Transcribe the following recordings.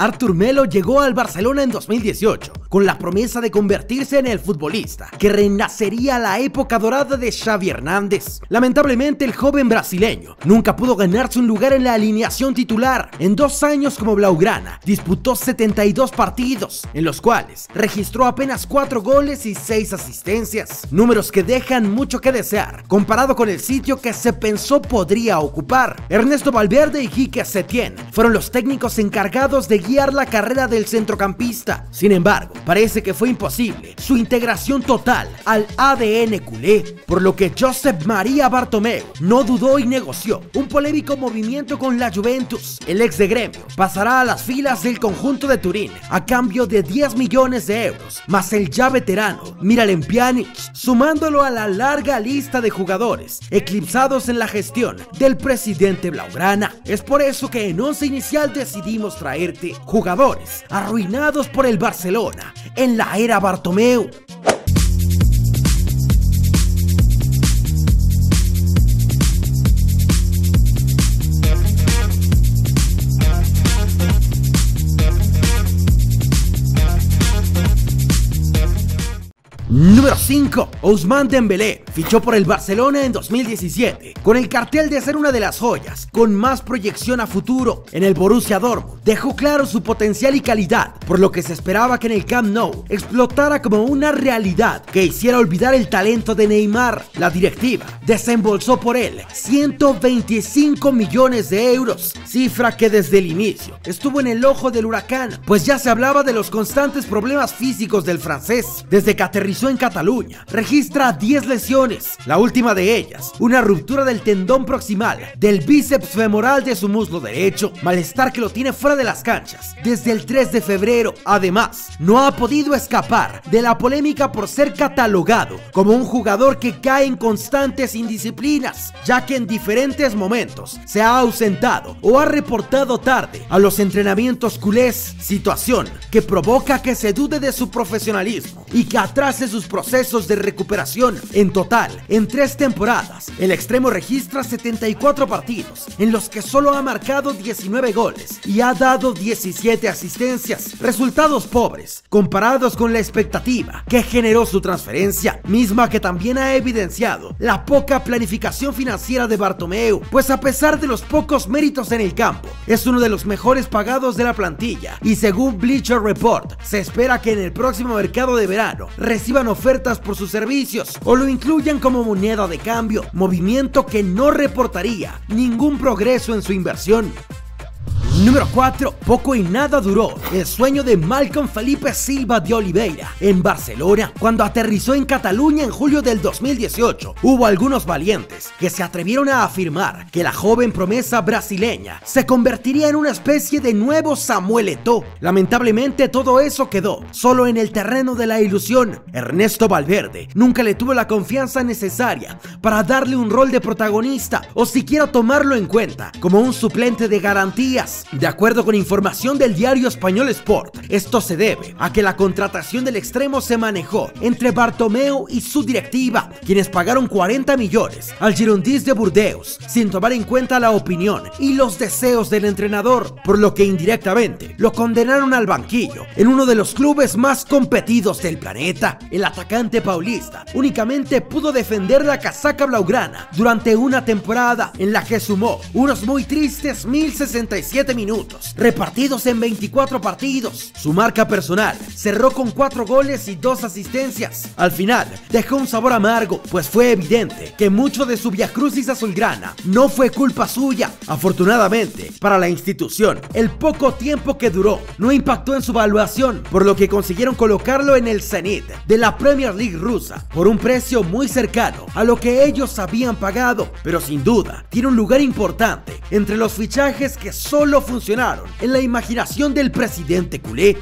Artur Melo llegó al Barcelona en 2018 con la promesa de convertirse en el futbolista que renacería la época dorada de Xavi Hernández. Lamentablemente el joven brasileño nunca pudo ganarse un lugar en la alineación titular. En dos años como Blaugrana disputó 72 partidos, en los cuales registró apenas 4 goles y 6 asistencias, números que dejan mucho que desear comparado con el sitio que se pensó podría ocupar. Ernesto Valverde y Quique Setién fueron los técnicos encargados de la carrera del centrocampista. Sin embargo, parece que fue imposible su integración total al ADN culé, por lo que Josep María Bartomeu no dudó y negoció un polémico movimiento con la Juventus. El ex de gremio pasará a las filas del conjunto de Turín a cambio de 10 millones de euros, más el ya veterano Miralem Pjanic, sumándolo a la larga lista de jugadores eclipsados en la gestión del presidente Blaugrana. Es por eso que en once inicial decidimos traerte jugadores arruinados por el Barcelona en la era Bartomeu. Número 5. Ousmane Dembélé fichó por el Barcelona en 2017 con el cartel de ser una de las joyas con más proyección a futuro en el Borussia Dortmund. Dejó claro su potencial y calidad, por lo que se esperaba que en el Camp Nou explotara como una realidad que hiciera olvidar el talento de Neymar. La directiva desembolsó por él 125 millones de euros, cifra que desde el inicio estuvo en el ojo del huracán, pues ya se hablaba de los constantes problemas físicos del francés desde que aterrizó en Cataluña. Registra 10 lesiones, la última de ellas, una ruptura del tendón proximal del bíceps femoral de su muslo derecho, malestar que lo tiene fuera de las canchas desde el 3 de febrero. Además, no ha podido escapar de la polémica por ser catalogado como un jugador que cae en constantes indisciplinas, ya que en diferentes momentos se ha ausentado o ha reportado tarde a los entrenamientos culés, situación que provoca que se dude de su profesionalismo y que atrase sus procesos de recuperación. En total, en tres temporadas, el extremo registra 74 partidos, en los que solo ha marcado 19 goles y ha dado 17 asistencias. Resultados pobres, comparados con la expectativa que generó su transferencia, misma que también ha evidenciado la poca planificación financiera de Bartomeu, pues a pesar de los pocos méritos en el campo, es uno de los mejores pagados de la plantilla y según Bleacher Report, se espera que en el próximo mercado de verano ofertas por sus servicios o lo incluyan como moneda de cambio, movimiento que no reportaría ningún progreso en su inversión. Número 4. Poco y nada duró el sueño de Malcolm Felipe Silva de Oliveira en Barcelona cuando aterrizó en Cataluña en julio del 2018. Hubo algunos valientes que se atrevieron a afirmar que la joven promesa brasileña se convertiría en una especie de nuevo Samuel Eto'o. Lamentablemente todo eso quedó solo en el terreno de la ilusión. Ernesto Valverde nunca le tuvo la confianza necesaria para darle un rol de protagonista o siquiera tomarlo en cuenta como un suplente de garantías. De acuerdo con información del diario español Sport, esto se debe a que la contratación del extremo se manejó entre Bartomeu y su directiva, quienes pagaron 40 millones al Girondins de Burdeos, sin tomar en cuenta la opinión y los deseos del entrenador, por lo que indirectamente lo condenaron al banquillo en uno de los clubes más competidos del planeta. El atacante paulista únicamente pudo defender la casaca blaugrana durante una temporada en la que sumó unos muy tristes 1067 minutos, repartidos en 24 partidos. Su marca personal cerró con 4 goles y 2 asistencias. Al final, dejó un sabor amargo, pues fue evidente que mucho de su viacrucis azulgrana no fue culpa suya. Afortunadamente, para la institución, el poco tiempo que duró no impactó en su valuación, por lo que consiguieron colocarlo en el cenit de la Premier League rusa por un precio muy cercano a lo que ellos habían pagado, pero sin duda tiene un lugar importante entre los fichajes que solo funcionaron en la imaginación del presidente culé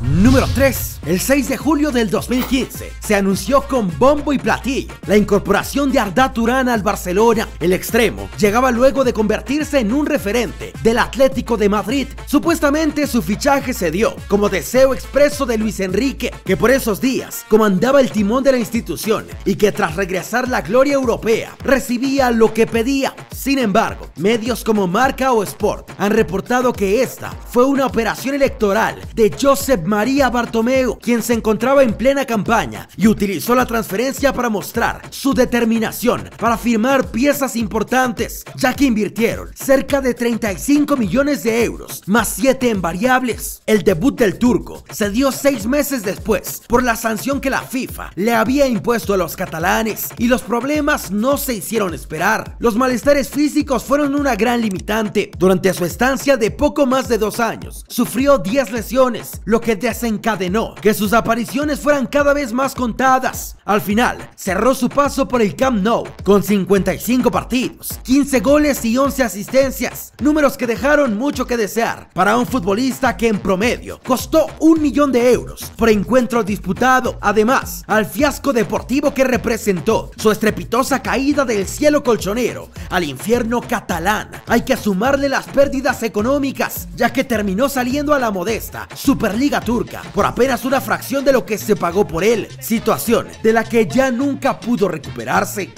Número 3. El 6 de julio del 2015 se anunció con bombo y platillo la incorporación de Arda Turán al Barcelona. El extremo llegaba luego de convertirse en un referente del Atlético de Madrid. Supuestamente su fichaje se dio como deseo expreso de Luis Enrique, que por esos días comandaba el timón de la institución y que tras regresar la gloria europea recibía lo que pedía. Sin embargo, medios como Marca o Sport han reportado que esta fue una operación electoral de María Bartomeu, quien se encontraba en plena campaña y utilizó la transferencia para mostrar su determinación para firmar piezas importantes, ya que invirtieron cerca de 35 millones de euros, más 7 en variables. El debut del turco se dio seis meses después por la sanción que la FIFA le había impuesto a los catalanes y los problemas no se hicieron esperar. Los malestares físicos fueron una gran limitante. Durante su estancia de poco más de dos años, sufrió 10 lesiones, lo que desencadenó que sus apariciones fueran cada vez más contadas. Al final, cerró su paso por el Camp Nou con 55 partidos, 15 goles y 11 asistencias, números que dejaron mucho que desear para un futbolista que en promedio costó un millón de euros por encuentro disputado, además al fiasco deportivo que representó su estrepitosa caída del cielo colchonero al infierno catalán. Hay que sumarle las pérdidas económicas, ya que terminó saliendo a la modesta Superliga Turca por apenas una fracción de lo que se pagó por él, situación de la que ya nunca pudo recuperarse.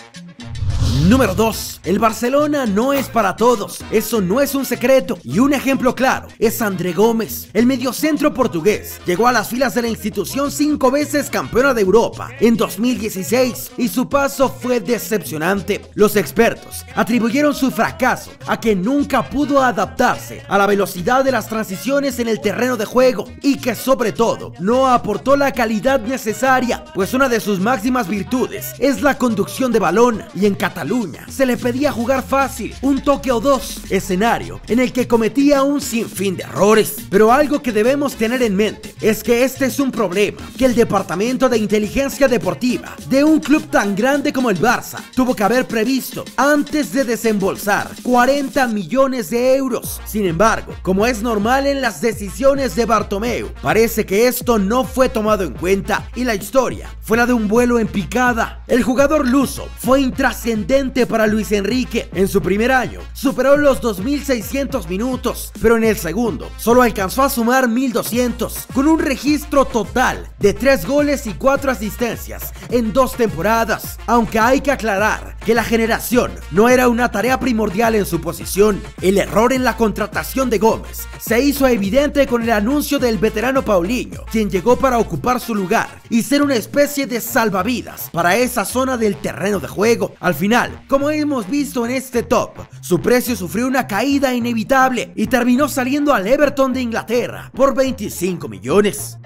Número 2. El Barcelona no es para todos, eso no es un secreto. Y un ejemplo claro es André Gómez. El mediocentro portugués llegó a las filas de la institución cinco veces campeona de Europa en 2016 y su paso fue decepcionante. Los expertos atribuyeron su fracaso a que nunca pudo adaptarse a la velocidad de las transiciones en el terreno de juego y que sobre todo no aportó la calidad necesaria, pues una de sus máximas virtudes es la conducción de balón y en Cataluña se le pedía jugar fácil, un toque o dos, escenario en el que cometía un sinfín de errores. Pero algo que debemos tener en mente es que este es un problema que el Departamento de Inteligencia Deportiva de un club tan grande como el Barça tuvo que haber previsto antes de desembolsar 40 millones de euros. Sin embargo, como es normal en las decisiones de Bartomeu, parece que esto no fue tomado en cuenta y la historia fue la de un vuelo en picada. El jugador luso fue intrascendente para Luis Enrique. En su primer año superó los 2.600 minutos, pero en el segundo solo alcanzó a sumar 1.200, con un registro total de 3 goles y 4 asistencias en dos temporadas. Aunque hay que aclarar que la generación no era una tarea primordial en su posición, el error en la contratación de Gómez se hizo evidente con el anuncio del veterano Paulinho, quien llegó para ocupar su lugar y ser una especie de salvavidas para esa zona del terreno de juego. Al final, como hemos visto en este top, su precio sufrió una caída inevitable y terminó saliendo al Everton de Inglaterra por 25 millones. bonus.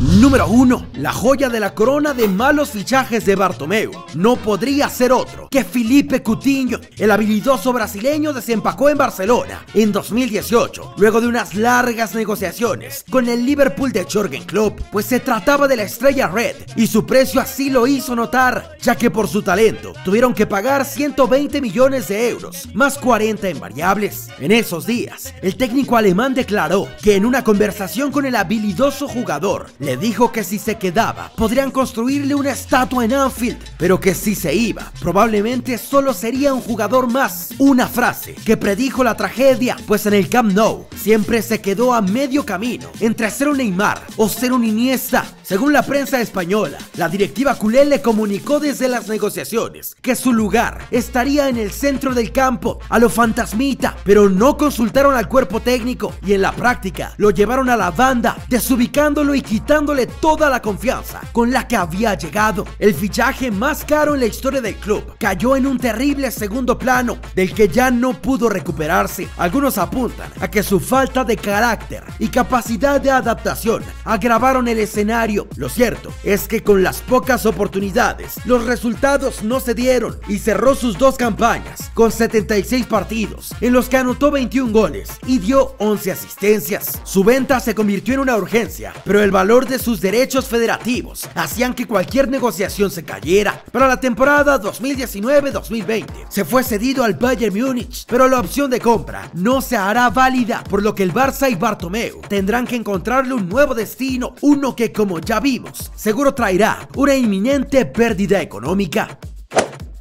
Número 1. La joya de la corona de malos fichajes de Bartomeu no podría ser otro que Felipe Coutinho. El habilidoso brasileño desempacó en Barcelona en 2018, luego de unas largas negociaciones con el Liverpool de Jürgen Klopp, pues se trataba de la estrella red y su precio así lo hizo notar, ya que por su talento tuvieron que pagar 120 millones de euros, más 40 en variables. En esos días, el técnico alemán declaró que en una conversación con el habilidoso jugador, le dijo que si se quedaba podrían construirle una estatua en Anfield, pero que si se iba probablemente solo sería un jugador más. Una frase que predijo la tragedia, pues en el Camp Nou siempre se quedó a medio camino entre ser un Neymar o ser un Iniesta. Según la prensa española, la directiva culé le comunicó desde las negociaciones que su lugar estaría en el centro del campo, a lo fantasmita, pero no consultaron al cuerpo técnico y en la práctica lo llevaron a la banda, desubicándolo y quitando dándole toda la confianza con la que había llegado. El fichaje más caro en la historia del club cayó en un terrible segundo plano del que ya no pudo recuperarse. Algunos apuntan a que su falta de carácter y capacidad de adaptación agravaron el escenario. Lo cierto es que con las pocas oportunidades los resultados no se dieron y cerró sus dos campañas con 76 partidos en los que anotó 21 goles y dio 11 asistencias. Su venta se convirtió en una urgencia, pero el valor de sus derechos federativos hacían que cualquier negociación se cayera. Para la temporada 2019-2020 se fue cedido al Bayern Múnich, pero la opción de compra no se hará válida, por lo que el Barça y Bartomeu tendrán que encontrarle un nuevo destino, uno que como ya vimos, seguro traerá una inminente pérdida económica.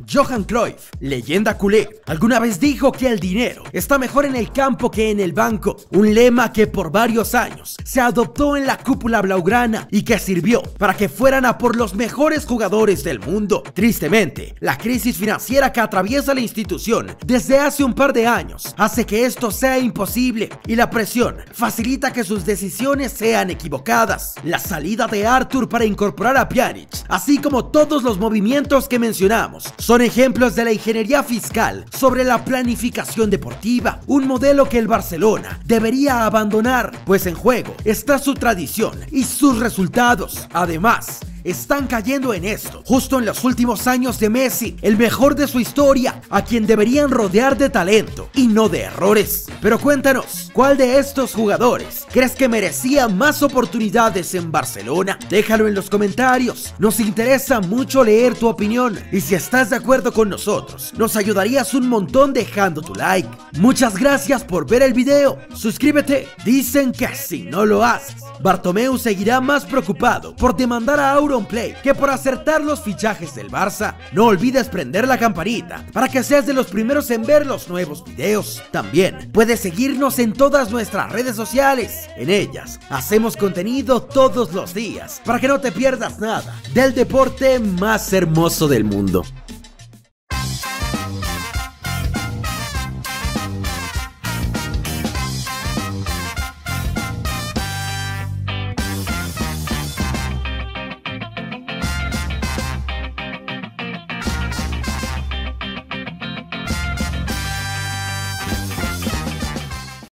Johan Cruyff, leyenda culé, alguna vez dijo que el dinero está mejor en el campo que en el banco, un lema que por varios años se adoptó en la cúpula blaugrana y que sirvió para que fueran a por los mejores jugadores del mundo. Tristemente, la crisis financiera que atraviesa la institución desde hace un par de años hace que esto sea imposible y la presión facilita que sus decisiones sean equivocadas. La salida de Arthur para incorporar a Pjanic, así como todos los movimientos que mencionamos, son son ejemplos de la ingeniería fiscal sobre la planificación deportiva, un modelo que el Barcelona debería abandonar, pues en juego está su tradición y sus resultados. Además, están cayendo en esto, justo en los últimos años de Messi, el mejor de su historia, a quien deberían rodear de talento y no de errores. Pero cuéntanos, ¿cuál de estos jugadores crees que merecía más oportunidades en Barcelona? Déjalo en los comentarios, nos interesa mucho leer tu opinión y si estás de acuerdo con nosotros, nos ayudarías un montón dejando tu like. Muchas gracias por ver el video, suscríbete, dicen que si no lo haces, Bartomeu seguirá más preocupado por demandar a Auronplay que por acertar los fichajes del Barça. No olvides prender la campanita para que seas de los primeros en ver los nuevos videos. También puedes seguirnos en todas nuestras redes sociales. En ellas hacemos contenido todos los días para que no te pierdas nada del deporte más hermoso del mundo.